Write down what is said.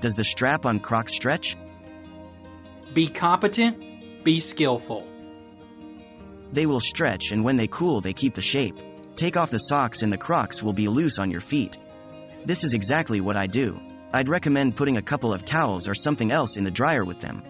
Does the strap on Crocs stretch? Be competent, be skillful. They will stretch and when they cool they keep the shape. Take off the socks and the Crocs will be loose on your feet. This is exactly what I do. I'd recommend putting a couple of towels or something else in the dryer with them.